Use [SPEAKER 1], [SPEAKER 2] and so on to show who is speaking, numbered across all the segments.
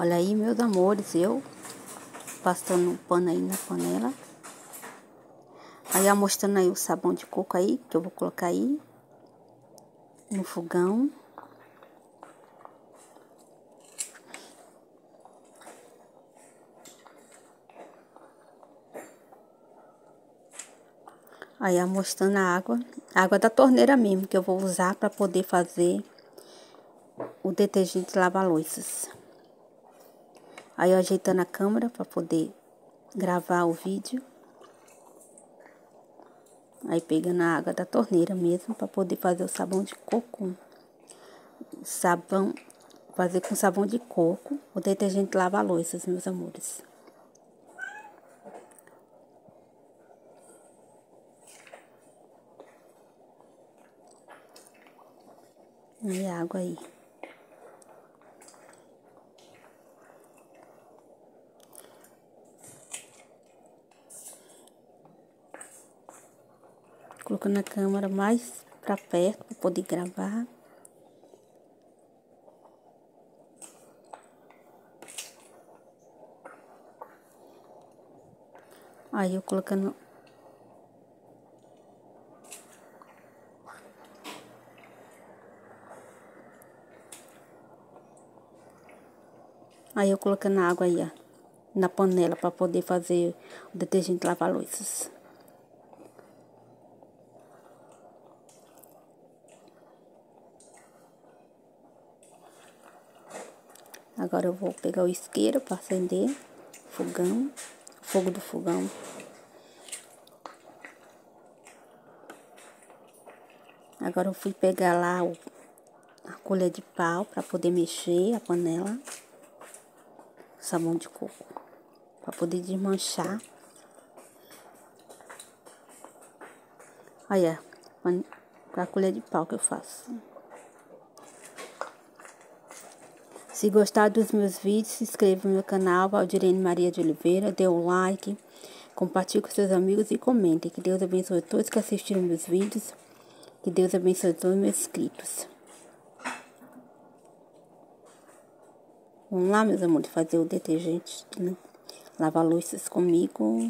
[SPEAKER 1] Olha aí, meus amores, eu passando o pano aí na panela. Aí, mostrando aí o sabão de coco aí, que eu vou colocar aí no fogão. Aí, mostrando a água, a água da torneira mesmo, que eu vou usar para poder fazer o detergente lava-louças. Aí eu ajeitando a câmera para poder gravar o vídeo. Aí pegando a água da torneira mesmo para poder fazer o sabão de coco. Sabão, fazer com sabão de coco o detergente lava-louças, meus amores. E água aí. Colocando a câmera mais para perto para poder gravar. Aí eu colocando Aí eu colocando água aí, ó, na panela para poder fazer o detergente lavar louças. Agora eu vou pegar o isqueiro para acender fogão, fogo do fogão. Agora eu fui pegar lá o, a colher de pau para poder mexer a panela. Sabão de coco. Para poder desmanchar. Olha, com a colher de pau que eu faço. Se gostar dos meus vídeos, se inscreva no meu canal, Valdirene Maria de Oliveira, dê um like, compartilhe com seus amigos e comente. Que Deus abençoe todos que assistiram meus vídeos. Que Deus abençoe todos os meus inscritos. Vamos lá, meus amores, fazer o detergente, né? lavar louças comigo.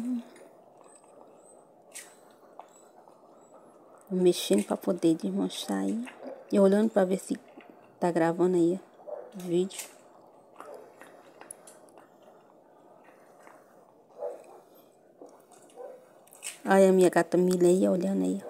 [SPEAKER 1] Mexendo para poder desmanchar aí. E olhando para ver se tá gravando aí vídeo. Olha a minha gata Mileia olhando aí.